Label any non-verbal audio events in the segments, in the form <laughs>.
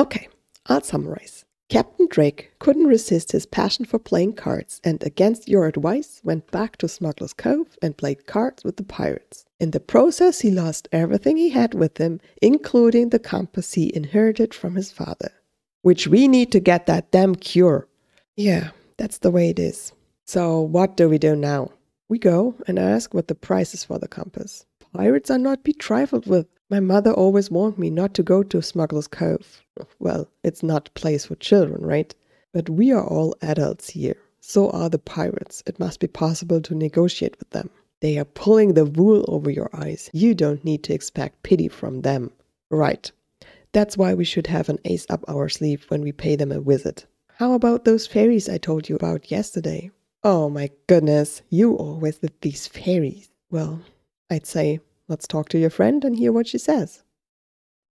Okay, I'll summarize. Captain Drake couldn't resist his passion for playing cards and, against your advice, went back to Smuggler's Cove and played cards with the pirates. In the process, he lost everything he had with him, including the compass he inherited from his father. Which we need to get that damn cure. Yeah, that's the way it is. So, what do we do now? We go and ask what the price is for the compass. Pirates are not to be trifled with. My mother always warned me not to go to Smuggler's Cove. Well, it's not a place for children, right? But we are all adults here. So are the pirates. It must be possible to negotiate with them. They are pulling the wool over your eyes. You don't need to expect pity from them. Right. That's why we should have an ace up our sleeve when we pay them a visit. How about those fairies I told you about yesterday? Oh my goodness, you always with these fairies. Well, I'd say Let's talk to your friend and hear what she says.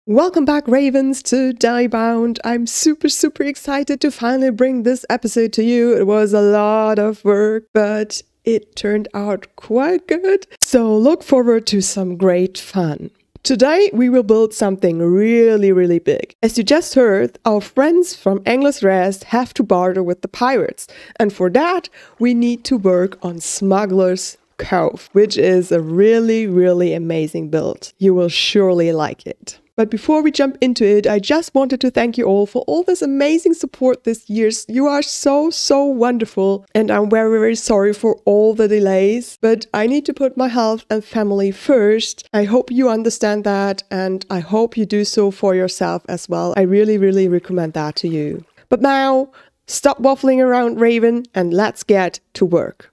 Welcome back, Ravens, to Daybound. I'm super, super excited to finally bring this episode to you. It was a lot of work, but it turned out quite good. So look forward to some great fun. Today, we will build something really, really big. As you just heard, our friends from Angler's Rest have to barter with the pirates. And for that, we need to work on Smuggler's Cove, which is a really, really amazing build. You will surely like it. But before we jump into it, I just wanted to thank you all for all this amazing support this year. You are so, so wonderful. And I'm very, very sorry for all the delays. But I need to put my health and family first. I hope you understand that. And I hope you do so for yourself as well. I really, really recommend that to you. But now, stop waffling around, Raven, and let's get to work.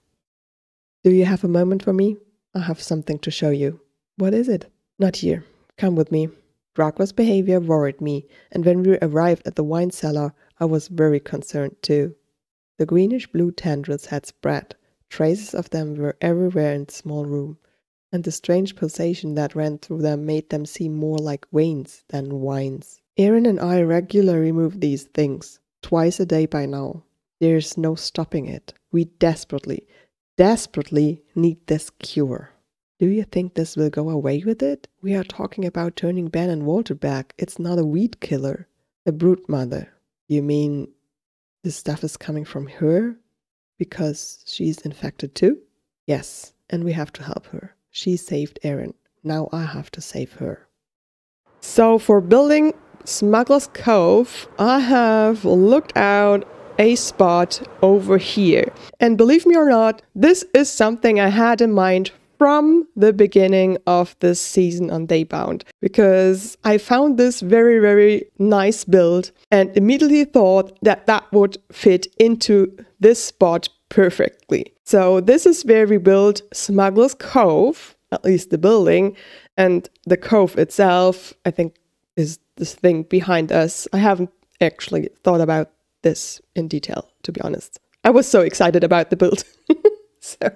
Do you have a moment for me? I have something to show you. What is it? Not here. Come with me. Draco's behavior worried me, and when we arrived at the wine cellar, I was very concerned too. The greenish blue tendrils had spread. Traces of them were everywhere in the small room, and the strange pulsation that ran through them made them seem more like veins than wines. Aaron and I regularly remove these things, twice a day by now. There is no stopping it. We desperately, desperately need this cure. Do you think this will go away with it? We are talking about turning Ben and Walter back. It's not a weed killer, a brute mother. You mean this stuff is coming from her? Because she's infected too? Yes, and we have to help her. She saved Aaron. Now I have to save her. So, for building Smuggler's Cove, I have looked out a spot over here. And believe me or not, this is something I had in mind from the beginning of this season on Daybound because I found this very, very nice build and immediately thought that that would fit into this spot perfectly. So, this is where we built Smuggler's Cove, at least the building, and the cove itself, I think, is this thing behind us. I haven't actually thought about this in detail, to be honest. I was so excited about the build. <laughs> so,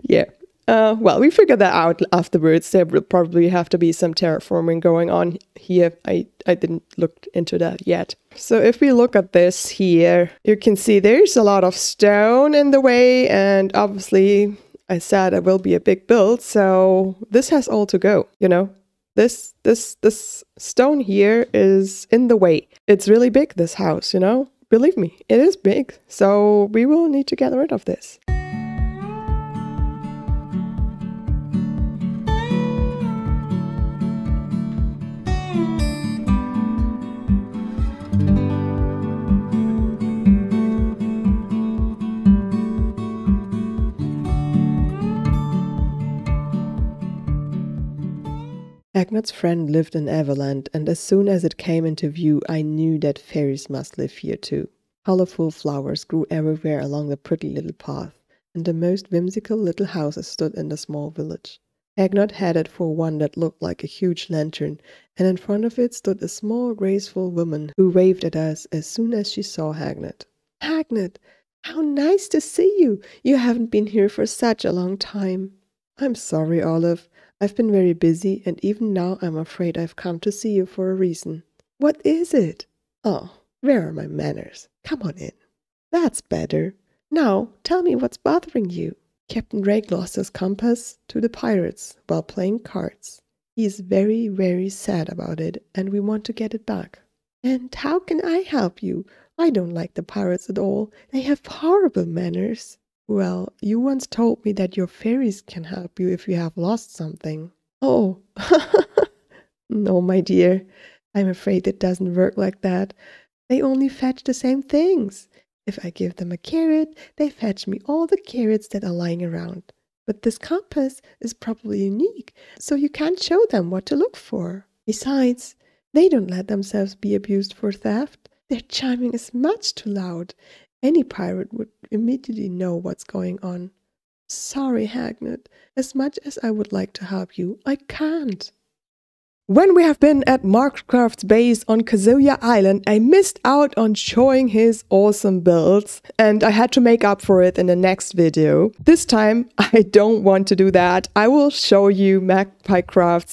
yeah. Uh, well, we figured that out afterwards. There will probably have to be some terraforming going on here. I, I didn't look into that yet. So if we look at this here, you can see there's a lot of stone in the way. And obviously, I said it will be a big build. So this has all to go, you know? This, this, this stone here is in the way. It's really big, this house, you know? Believe me, it is big. So we will need to get rid of this. Agnot's friend lived in Everland, and as soon as it came into view, I knew that fairies must live here too. Colorful flowers grew everywhere along the pretty little path, and the most whimsical little houses stood in the small village. Agnot headed for one that looked like a huge lantern, and in front of it stood a small, graceful woman who waved at us as soon as she saw Hagnot. Hagnot, how nice to see you! You haven't been here for such a long time. I'm sorry, Olive. I've been very busy, and even now I'm afraid I've come to see you for a reason. What is it? Oh, where are my manners? Come on in. That's better. Now, tell me what's bothering you. Captain Drake lost his compass to the pirates while playing cards. He is very, very sad about it, and we want to get it back. And how can I help you? I don't like the pirates at all. They have horrible manners. Well, you once told me that your fairies can help you if you have lost something. Oh, <laughs> no, my dear. I'm afraid it doesn't work like that. They only fetch the same things. If I give them a carrot, they fetch me all the carrots that are lying around. But this compass is probably unique, so you can't show them what to look for. Besides, they don't let themselves be abused for theft. Their chiming is much too loud. Any pirate would immediately know what's going on. Sorry, Hagnet. As much as I would like to help you, I can't. When we have been at Marxcraft's base on Kazuya Island, I missed out on showing his awesome builds and I had to make up for it in the next video. This time, <laughs> I don't want to do that. I will show you Magpie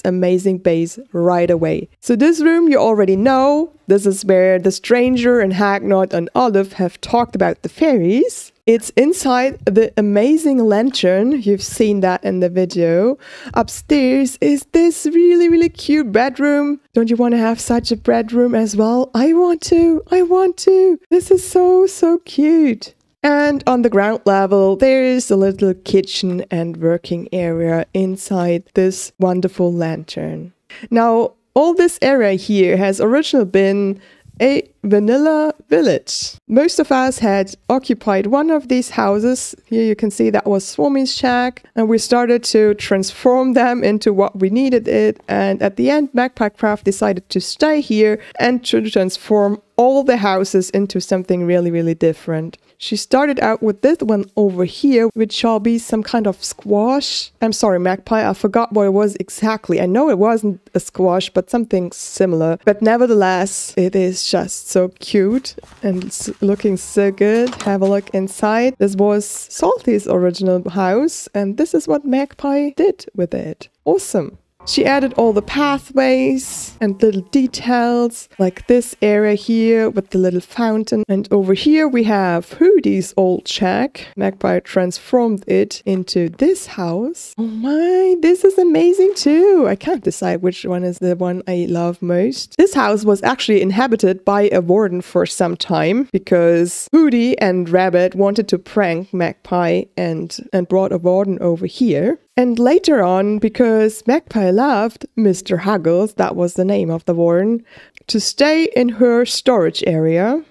amazing base right away. So this room you already know. This is where the stranger and Hagnot and Olive have talked about the fairies. It's inside the amazing lantern. You've seen that in the video. Upstairs is this really, really cute bedroom. Don't you want to have such a bedroom as well? I want to. I want to. This is so, so cute. And on the ground level, there is a little kitchen and working area inside this wonderful lantern. Now, all this area here has originally been a vanilla village. Most of us had occupied one of these houses. Here you can see that was Swarmee's shack, and we started to transform them into what we needed it. And at the end, Magpie Craft decided to stay here and to transform all the houses into something really, really different. She started out with this one over here, which shall be some kind of squash. I'm sorry, magpie, I forgot what it was exactly. I know it wasn't a squash, but something similar. But nevertheless, it is just so cute and looking so good. Have a look inside. This was Salty's original house, and this is what Magpie did with it. Awesome. She added all the pathways and little details, like this area here with the little fountain. And over here we have Hooty's old shack. Magpie transformed it into this house. Oh my, this is amazing too. I can't decide which one is the one I love most. This house was actually inhabited by a warden for some time because Hooty and Rabbit wanted to prank Magpie and, and brought a warden over here. And later on, because Magpie loved Mr. Huggles, that was the name of the warden, to stay in her storage area.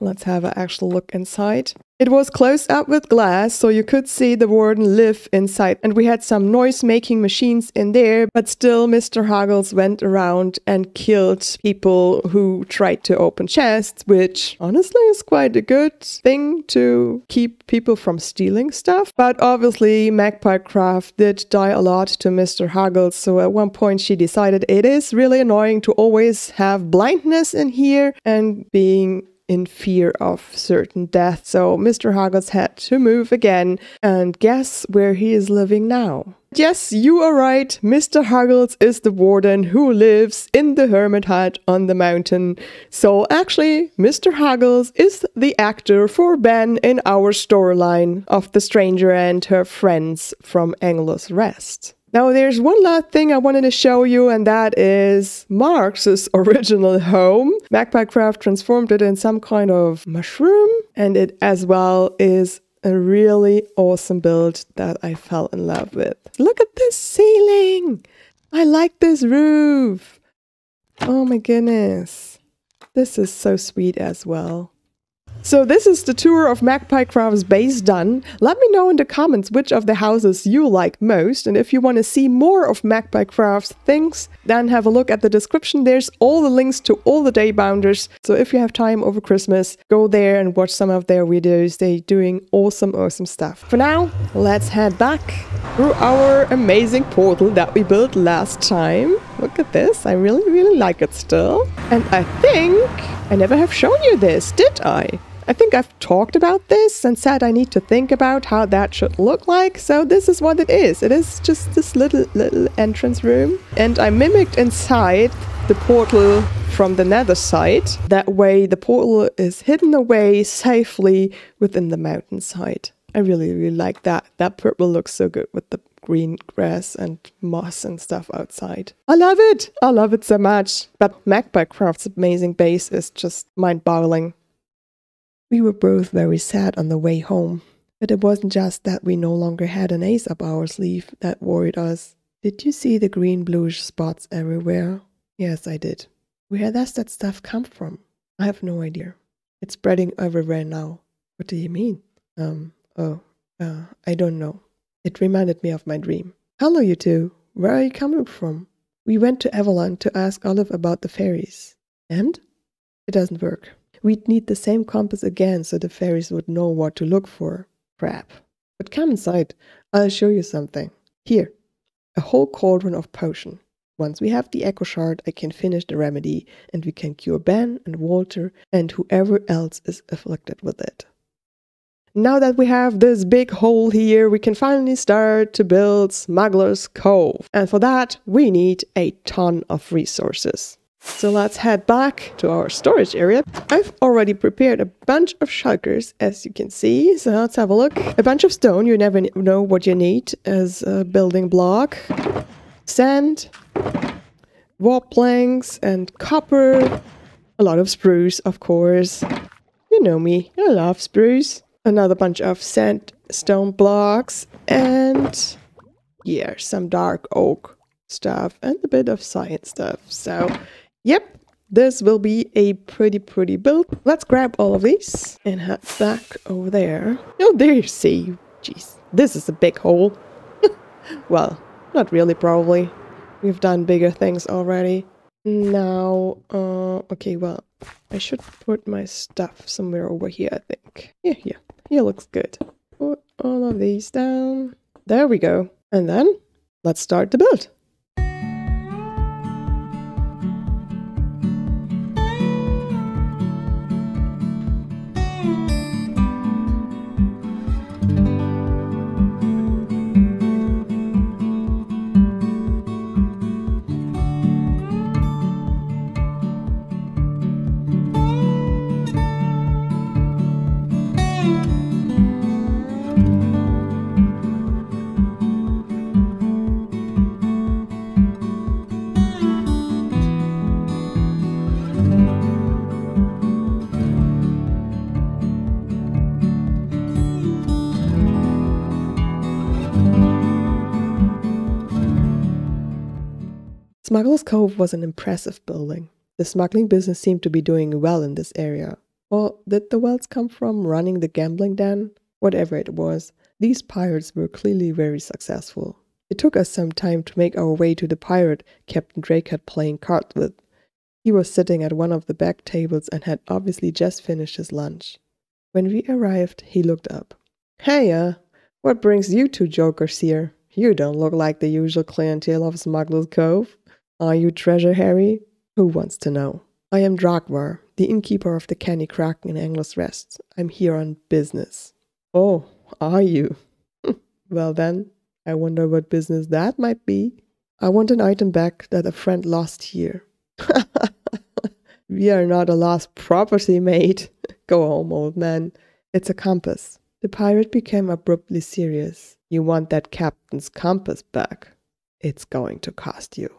Let's have an actual look inside. It was closed up with glass, so you could see the warden live inside. And we had some noise making machines in there, but still, Mr. Huggles went around and killed people who tried to open chests, which honestly is quite a good thing to keep people from stealing stuff. But obviously, Magpie Craft did die a lot to Mr. Huggles, so at one point she decided it is really annoying to always have blindness in here and being in fear of certain death. So Mr. Huggles had to move again, and guess where he is living now? Yes, you are right. Mr. Huggles is the warden who lives in the hermit hut on the mountain. So actually, Mr. Huggles is the actor for Ben in our storyline of the stranger and her friends from Angler's Rest. Now, there's one last thing I wanted to show you, and that is Mark's <laughs> original home. Magpie Craft transformed it in some kind of mushroom, and it as well is a really awesome build that I fell in love with. Look at this ceiling! I like this roof! Oh my goodness. This is so sweet as well. So this is the tour of Magpie Craft's base done. Let me know in the comments which of the houses you like most. And if you want to see more of Magpie Craft's things, then have a look at the description. There's all the links to all the day bounders. So if you have time over Christmas, go there and watch some of their videos. They're doing awesome, awesome stuff. For now, let's head back through our amazing portal that we built last time. At this. I really, really like it still. And I think I never have shown you this, did I? I think I've talked about this and said I need to think about how that should look like. So this is what it is. It is just this little little entrance room. And I mimicked inside the portal from the nether side. That way the portal is hidden away safely within the mountainside. I really, really like that. That purple looks so good with the green grass and moss and stuff outside. I love it! I love it so much. But Magpie Craft's amazing base is just mind boggling. We were both very sad on the way home. But it wasn't just that we no longer had an ace up our sleeve that worried us. Did you see the green bluish spots everywhere? Yes, I did. Where does that stuff come from? I have no idea. It's spreading everywhere now. What do you mean? Um, oh, uh, I don't know. It reminded me of my dream. Hello, you two. Where are you coming from? We went to Avalon to ask Olive about the fairies. And? It doesn't work. We'd need the same compass again so the fairies would know what to look for. Crap. But come inside. I'll show you something. Here, a whole cauldron of potion. Once we have the echo shard, I can finish the remedy and we can cure Ben and Walter and whoever else is afflicted with it. Now that we have this big hole here, we can finally start to build Smuggler's Cove. And for that, we need a ton of resources. So let's head back to our storage area. I've already prepared a bunch of shulkers, as you can see. So let's have a look. A bunch of stone, you never know what you need as a building block. Sand, warp planks, and copper. A lot of spruce, of course. You know me, I love spruce. Another bunch of sandstone blocks, and yeah, some dark oak stuff, and a bit of science stuff. So Yep, this will be a pretty, pretty build. Let's grab all of these and head back over there. Oh, there you see. Jeez, this is a big hole. <laughs> well, not really, probably. We've done bigger things already. Now, uh, okay, well, I should put my stuff somewhere over here, I think. Yeah, yeah, here looks good. Put all of these down. There we go. And then, let's start the build. Smuggler's Cove was an impressive building. The smuggling business seemed to be doing well in this area. Or did the wealth come from running the gambling den? Whatever it was, these pirates were clearly very successful. It took us some time to make our way to the pirate Captain Drake had playing cards with. He was sitting at one of the back tables and had obviously just finished his lunch. When we arrived, he looked up. Hey, uh, what brings you two jokers here? You don't look like the usual clientele of Smuggler's Cove. Are you Treasure Harry? Who wants to know? I am Dragvar, the innkeeper of the Canny Kraken in Angler's Rest. I'm here on business. Oh, are you? <laughs> well then, I wonder what business that might be. I want an item back that a friend lost here. <laughs> we are not a lost property, mate. <laughs> Go home, old man. It's a compass. The pirate became abruptly serious. You want that captain's compass back? It's going to cost you.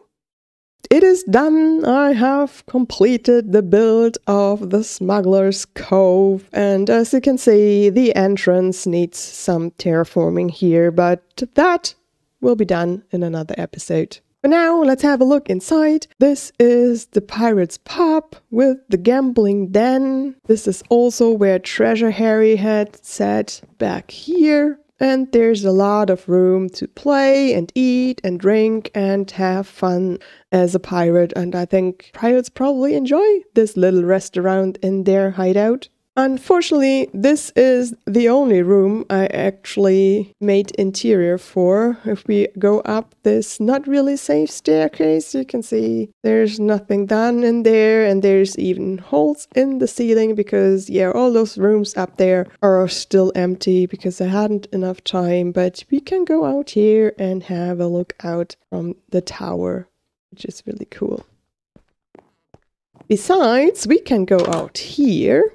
It is done. I have completed the build of the Smuggler's Cove, and as you can see, the entrance needs some terraforming here, but that will be done in another episode. For now, let's have a look inside. This is the Pirate's Pub with the gambling den. This is also where Treasure Harry had sat back here and there's a lot of room to play and eat and drink and have fun as a pirate. And I think pirates probably enjoy this little restaurant in their hideout. Unfortunately, this is the only room I actually made interior for. If we go up this not really safe staircase, you can see there's nothing done in there and there's even holes in the ceiling because yeah, all those rooms up there are still empty because I hadn't enough time, but we can go out here and have a look out from the tower, which is really cool. Besides, we can go out here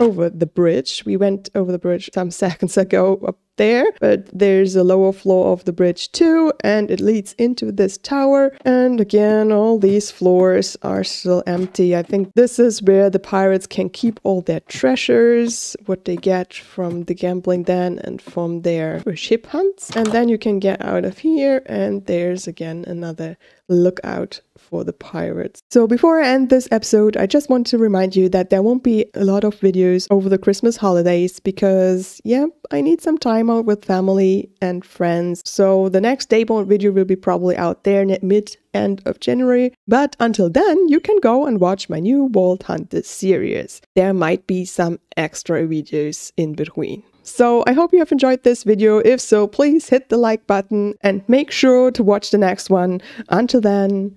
over the bridge. We went over the bridge some <laughs> seconds ago up there, but there's a lower floor of the bridge too, and it leads into this tower. And again, all these floors are still empty. I think this is where the pirates can keep all their treasures, what they get from the gambling den and from their ship hunts. And then you can get out of here, and there's again another lookout for the pirates. So before I end this episode, I just want to remind you that there won't be a lot of videos over the Christmas holidays because, yeah, I need some time out with family and friends. So the next Daybound video will be probably out there mid end of January. But until then, you can go and watch my new Vault Hunter series. There might be some extra videos in between. So I hope you have enjoyed this video. If so, please hit the like button and make sure to watch the next one. Until then,